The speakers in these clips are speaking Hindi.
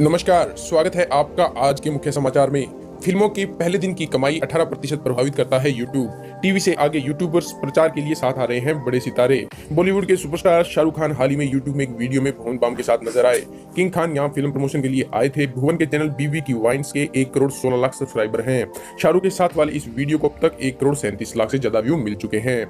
नमस्कार, स्वागत है आपका आज के मुख्य समाचार में। फ़िल्मों के पहले दिन की कमाई 18 प्रतिशत प्रभावित करता है यूट्यूब टीवी से आगे यूट्यूबर्स प्रचार के लिए साथ आ रहे हैं बड़े सितारे। बॉलीवुड के सुपरस्टार शाहरुख खान हाल ही में यूट्यूब में एक वीडियो में भवन बाम के साथ नज़र आए। किंग खान यहाँ फ़िल्म प्रमोशन के लिए आए थे। भुवन के चैनल बीबी की वाइन्स के एक करोड़ सोलह लाख सब्सक्राइबर हैं। शाहरुख के साथ वाले इस वीडियो को अब तक एक करोड़ सैंतीस लाख से ज़्यादा व्यू मिल चुके हैं।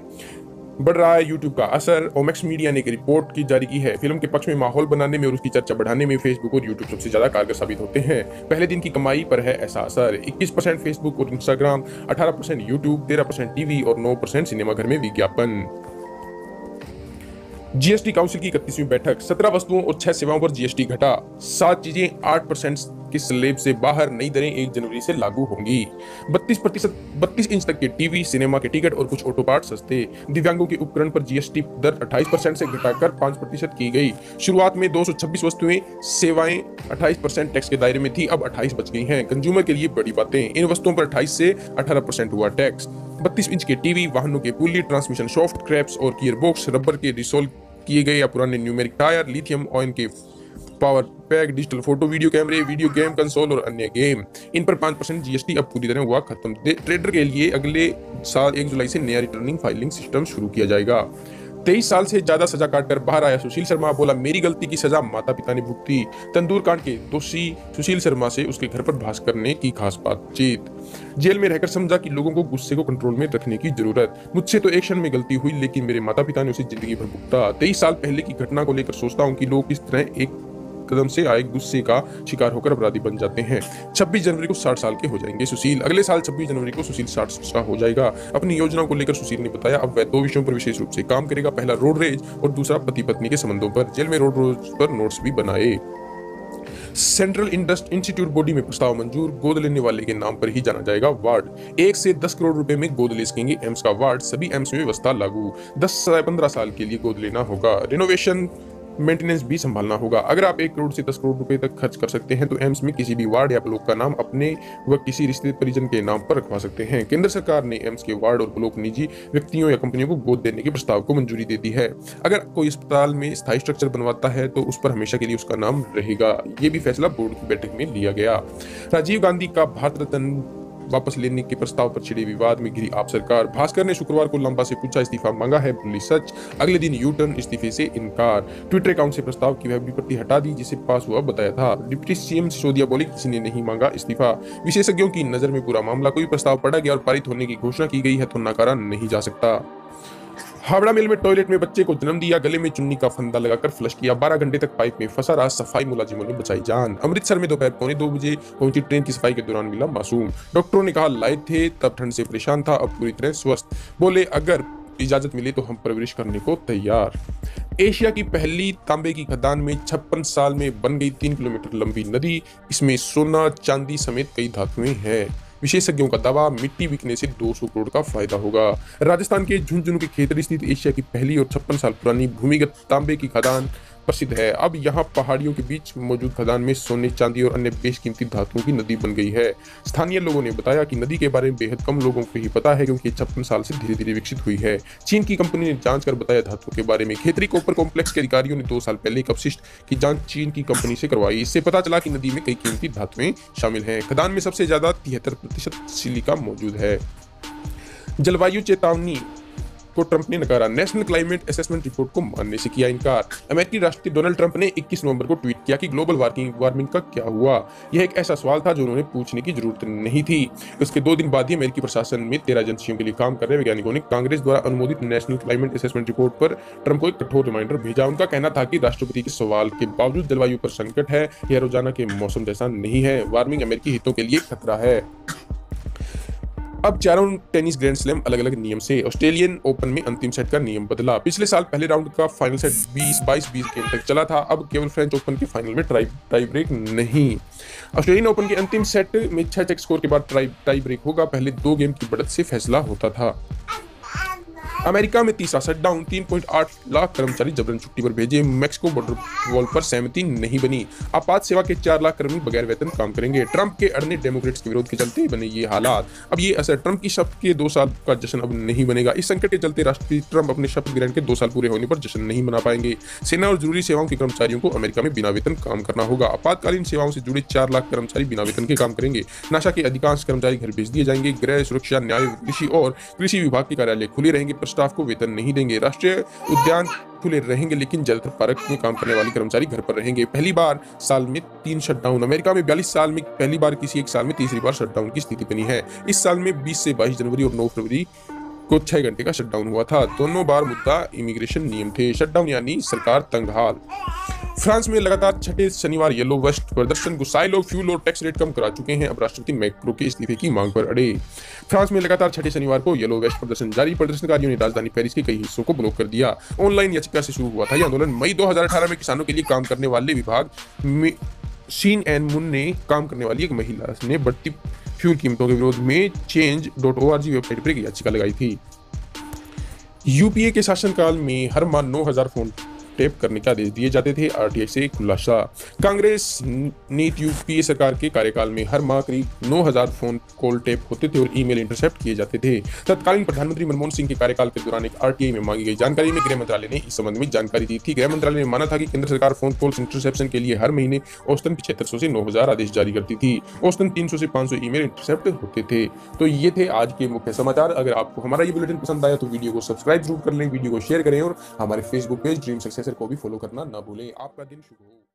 बढ़ रहा है यूट्यूब का असर ओमेक्स मीडिया ने एक रिपोर्ट की जारी की है। फ़िल्म के पक्ष में माहौल बनाने में और उसकी चर्चा बढ़ाने में फेसबुक और यूट्यूब सबसे ज़्यादा कारगर साबित होते हैं। पहले दिन की कमाई पर है ऐसा असर। 21 परसेंट फेसबुक और इंस्टाग्राम 18 परसेंट यूट्यूब तेरह परसेंट टीवी और नौ परसेंट सिनेमाघर में विज्ञापन। जीएसटी काउंसिल की इकतीसवीं बैठक, सत्रह वस्तुओं और छह सेवाओं पर जीएसटी घटा। सात चीज़ें आठ परसेंट की स्लेब से बाहर नई दरें, एक जनवरी से लागू होंगी। बत्तीस प्रतिशत, बत्तीस इंच तक के टीवी, सिनेमा के टिकट और कुछ ऑटो पार्ट सस्ते। दिव्यांगों के उपकरण पर जीएसटी दर 28 परसेंट से घटाकर 5 प्रतिशत की गई। शुरुआत में 226 वस्तुएँ, सेवाएँ 28 परसेंट टैक्स के दायरे में थी, अब 28 बच गई हैं। कंज्यूमर के लिए बड़ी बातें, इन वस्तुओं पर 28 से 18 परसेंट हुआ टैक्स। 32 इंच के टीवी, वाहनों के पुली ट्रांसमिशन सॉफ्ट क्रैप्स और गियरबॉक्स रबर के रिसोल्व किए गए या पुराने न्यूमेरिक टायर लिथियम ऑयन के power pack digital photo video कैमरे वीडियो गेम कंसोल और अन्य गेम इन पर पाँच परसेंट जीएसटी अब पूरी तरह हुआ खत्म. ट्रेडर के लिए अगले साल एक जुलाई से नया रिटर्निंग फाइलिंग सिस्टम शुरू किया जाएगा. तेईस साल से ज़्यादा सजा काटकर बाहर आया सुशील शर्मा। बोला, मेरी गलती की सजा माता पिता ने भुगती तंदूर कांड के दोषी सुशील शर्मा से उसके घर पर भास्कर ने की खास बातचीत। जेल में रहकर समझा कि लोगों को गुस्से को कंट्रोल में रखने की ज़रूरत। मुझसे तो एक क्षण में गलती हुई, लेकिन मेरे माता पिता ने उसे ज़िंदगी भर भुगता। तेईस साल पहले की घटना को लेकर सोचता हूँ कि लोग किस तरह एक कदम से आए गुस्से का शिकार होकर अपराधी बन जाते हैं। 26 जनवरी को 60 साल के हो जाएँगे सुशील। अगले साल 26 जनवरी को सुशील 60 का हो जाएगा। अपनी योजनाओं को लेकर सुशील ने बताया, अब वह दो विषयों पर विशेष रूप से काम करेगा। पहला रोड रेज और दूसरा पति पत्नी के संबंधों पर। जेल में रोड रोज पर नोट्स भी बनाए। सेंट्रल इंडस्ट इंस्टीट्यूट बॉडी में प्रस्ताव मंजूर। गोद लेने वाले के नाम पर ही जाना जाएगा वार्ड। एक से दस करोड़ रुपए में गोद ले सकेंगे एम्स का वार्ड। सभी एम्स में व्यवस्था लागू। दस से पंद्रह साल के लिए गोद लेना होगा। रिनोवेशन मेंटेनेंस भी संभालना होगा। अगर आप एक करोड़ से दस करोड़ रुपए तक खर्च कर सकते हैं तो एम्स में किसी भी वार्ड या ब्लॉक का नाम अपने व किसी रिश्ते परिजन के नाम पर रखवा सकते हैं। केंद्र सरकार ने एम्स के वार्ड और ब्लॉक निजी व्यक्तियों या कंपनियों को गोद देने के प्रस्ताव को मंजूरी दे दी है। अगर कोई अस्पताल में स्थायी स्ट्रक्चर बनवाता है तो उस पर हमेशा के लिए उसका नाम रहेगा। ये भी फैसला बोर्ड की बैठक में लिया गया। राजीव गांधी का भारत रत्न वापस लेने के प्रस्ताव पर छिड़े विवाद में घिरी आप सरकार। भास्कर ने शुक्रवार को लंबा से पूछा, इस्तीफा मांगा है, बोली, सच। अगले दिन यू टर्न इस्तीफे से इनकार। ट्विटर अकाउंट से प्रस्ताव की वह विपत्ति हटा दी, जिसे पास हुआ बताया था। डिप्टी सीएम सिसोदिया बोले किसी ने नहीं मांगा इस्तीफा। विशेषज्ञों की नज़र में पूरा मामला, कोई प्रस्ताव पड़ा गया और पारित होने की घोषणा की गई है तो नकारा नहीं जा सकता। हावड़ा मिल में टॉयलेट में बच्चे को जन्म दिया, गले में चुन्नी का फंदा लगाकर फ्लश किया, बारह घंटे तक पाइप में फंसा रहा, सफ़ाई मुलाजिमों ने बचाई जान। अमृतसर में दोपहर पौने दो बजे पहुँची ट्रेन की सफ़ाई के दौरान मिला मासूम। डॉक्टरों ने कहा, लाइट थे, तब ठंड से परेशान था, अब पूरी तरह स्वस्थ। बोले, अगर इजाज़त मिले तो हम परवरिश करने को तैयार। एशिया की पहली तांबे की खदान में छप्पन साल में बन गई तीन किलोमीटर लंबी नदी। इसमें सोना, चांदी समेत कई धातुएँ हैं। विशेषज्ञों का दावा, मिट्टी बिकने से 200 करोड़ का फ़ायदा होगा। राजस्थान के झुंझुनू के खेतर स्थित एशिया की पहली और छप्पन साल पुरानी भूमिगत तांबे की खदान प्रसिद्ध है। अब यहाँ पहाड़ियों के बीच मौजूद खदान में सोने, चांदी और अन्य बेशकीमती धातुओं की नदी बन गई है। स्थानीय लोगों ने बताया कि नदी के बारे में बेहद कम लोगों को ही पता है क्योंकि छप्पन साल से धीरे धीरे विकसित हुई है। चीन की कंपनी ने जाँच कर बताया धातुओं के बारे में। खेतरी कोपर कॉम्प्लेक्स के अधिकारियों ने दो साल पहले एक अपशिष्ट की जाँच चीन की कंपनी से करवाई। इससे पता चला कि नदी में कई कीमती धातुएँ शामिल हैं। खदान में सबसे ज़्यादा तिहत्तर प्रतिशत सिलिका मौजूद है। जलवायु चेतावनी को ट्रंप ने नकारा। नेशनल क्लाइमेट असेसमेंट रिपोर्ट को मानने से किया इनकार। अमेरिकी राष्ट्रपति डोनाल्ड ट्रंप ने 21 नवंबर को ट्वीट किया कि ग्लोबल वार्मिंग वार्मिंग का क्या हुआ? यह एक ऐसा सवाल था जो उन्होंने पूछने की ज़रूरत नहीं थी। उसके दो दिन बाद ही अमेरिकी प्रशासन में तेरह एजेंसियों के लिए काम कर रहे वैज्ञानिकों ने कांग्रेस द्वारा अनुमोदित नेशनल क्लाइमेट असेसमेंट रिपोर्ट पर ट्रंप को एक कठोर रिमाइंडर भेजा। उनका कहना था कि राष्ट्रपति के सवाल के बावजूद जलवायु पर संकट है, यह रोज़ाना के मौसम जैसा नहीं है। वार्मिंग अमेरिकी हितों के लिए खतरा है। अब चारों टेनिस ग्रैंड स्लैम अलग अलग नियम से ऑस्ट्रेलियन ओपन में अंतिम सेट का नियम बदला। पिछले साल पहले राउंड का फाइनल सेट 20 22 20 गेम तक चला था। अब केवल फ्रेंच ओपन के फाइनल में ट्राई टाई ब्रेक नहीं। ऑस्ट्रेलियन ओपन के अंतिम सेट में छह चेक स्कोर के बाद ट्राई टाई ब्रेक होगा। पहले दो गेम की बढ़त से फैसला होता था। अमेरिका में तीसरा शटडाउन 3.8 लाख कर्मचारी जबरन छुट्टी पर भेजे। मेक्सिको बॉर्डर वॉल पर सहमति नहीं बनी। आपात सेवा के चार लाख कर्मी बगैर वेतन काम करेंगे। ट्रंप के अड़ने डेमोक्रेट्स के विरोध के चलते बने ये हालात। अब ये असर ट्रंप की शपथ के दो साल का जश्न अब नहीं बनेगा। इस संकट के चलते राष्ट्रपति ट्रंप अपने शपथ ग्रहण के दो साल पूरे होने पर जश्न नहीं मना पाएँगे। सेना और ज़रूरी सेवाओं के कर्मचारियों को अमेरिका में बिना वेतन काम करना होगा। आपातकालीन सेवाओं से जुड़े चार लाख कर्मचारी बिना वेतन के काम करेंगे। नाशा के अधिकांश कर्मचारी घर भेज दिए जाएँगे। गृह सुरक्षा, न्याय, कृषि और कृषि विभाग के कार्यालय खुले रहेंगे। स्टाफ को वेतन नहीं देंगे। राष्ट्रीय उद्यान खुले रहेंगे, लेकिन ज़्यादातर पार्क में काम करने वाले कर्मचारी घर पर रहेंगे। पहली बार साल में तीन शटडाउन अमेरिका में बयालीस साल में पहली बार किसी एक साल में तीसरी बार शटडाउन की स्थिति बनी है। इस साल में 20 से 22 जनवरी और नौ फरवरी को छह घंटे का शटडाउन हुआ था। दोनों बार मुद्दा इमिग्रेशन नियम थे। शटडाउन यानी सरकार तंगहाल फ्रांस में लगातार छठे शनिवार येलो वेस्ट प्रदर्शन, गुस्साए लोग फ्यूल और टैक्स रेट कम करा चुके हैं। अब राष्ट्रपति मैक्रो के इस्तीफे की मांग पर अड़े। फ्रांस में लगातार छठे शनिवार को येलो वेस्ट प्रदर्शन जारी। प्रदर्शनकारियों ने राजधानी पेरिस के कई हिस्सों को ब्लॉक कर दिया। ऑनलाइन याचिका से शुरू हुआ था। यह आंदोलन मई 2018 में किसानों के लिए काम करने वाले विभाग शीन एन मुन ने काम करने वाली एक महिला ने बढ़ती फ्यूल कीमतों के विरोध में change dot O R G website पर याचिका लगाई थी। यूपीए के शासनकाल में हर माह 9000 फ़ोन टेप करने के आदेश दिए जाते थे। आरटीआई से खुलासा। कांग्रेस नीति यूपीए सरकार के कार्यकाल में हर माह करीब 9000 फ़ोन कॉल टेप होते थे और ईमेल इंटरसेप्ट किए जाते थे। तत्कालीन प्रधानमंत्री मनमोहन सिंह के कार्यकाल के दौरान एक आरटीआई में मांगी गई जानकारी में गृह मंत्रालय ने इस संबंध में जानकारी दी थी। गृह मंत्रालय ने माना था कि केंद्र सरकार फ़ोन कॉल इंटरसेप्शन के लिए हर महीने औसतन पिछहत्तर से नौ हज़ार आदेश जारी करती थी। औसतन तीन सौ से पाँच ईमेल इंटरसेप्ट होते थे। तो ये थे आज के मुख्य समाचार। अगर आपको हमारा ये बुलेटिन पसंद आया तो वीडियो को सब्सक्राइब ज़रूर कर लें, वीडियो को शेयर करें और हमारे फेसबुक पेज ड्रीम सक्सेस को भी फॉलो करना ना भूलें। आपका दिन शुभ हो।